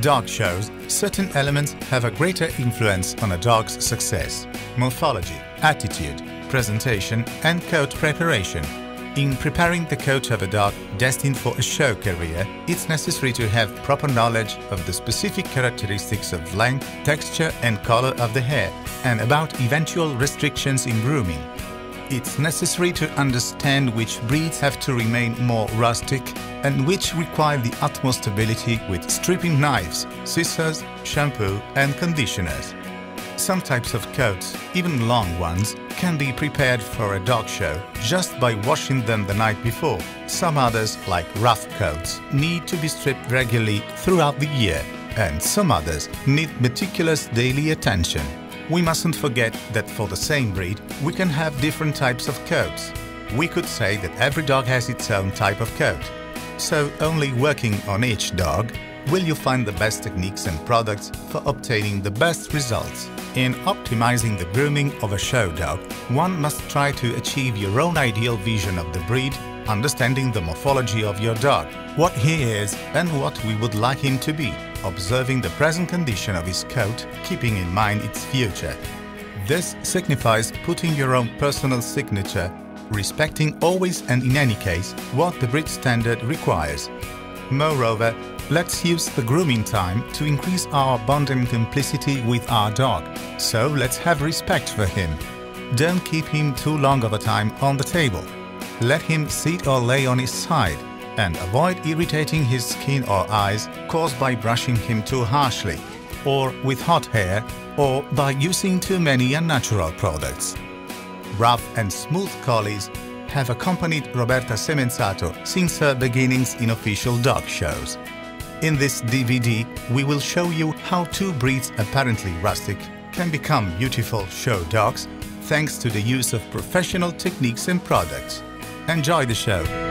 dog shows, certain elements have a greater influence on a dog's success. Morphology, attitude, presentation and coat preparation. In preparing the coat of a dog destined for a show career, it's necessary to have proper knowledge of the specific characteristics of length, texture and color of the hair and about eventual restrictions in grooming. It's necessary to understand which breeds have to remain more rustic and which require the utmost ability with stripping knives, scissors, shampoo and conditioners. Some types of coats, even long ones, can be prepared for a dog show just by washing them the night before. Some others, like rough coats, need to be stripped regularly throughout the year, and some others need meticulous daily attention. We mustn't forget that for the same breed, we can have different types of coats. We could say that every dog has its own type of coat. So only working on each dog will you find the best techniques and products for obtaining the best results. In optimizing the grooming of a show dog, one must try to achieve your own ideal vision of the breed, understanding the morphology of your dog, what he is and what we would like him to be, observing the present condition of his coat, keeping in mind its future. This signifies putting your own personal signature, respecting always and in any case what the breed standard requires. Moreover, let's use the grooming time to increase our bond and complicity with our dog. So let's have respect for him. Don't keep him too long of a time on the table. Let him sit or lay on his side and avoid irritating his skin or eyes caused by brushing him too harshly, or with hot hair, or by using too many unnatural products. Rough and smooth collies have accompanied Roberta Semenzato since her beginnings in official dog shows. In this DVD, we will show you how two breeds apparently rustic can become beautiful show dogs thanks to the use of professional techniques and products. Enjoy the show!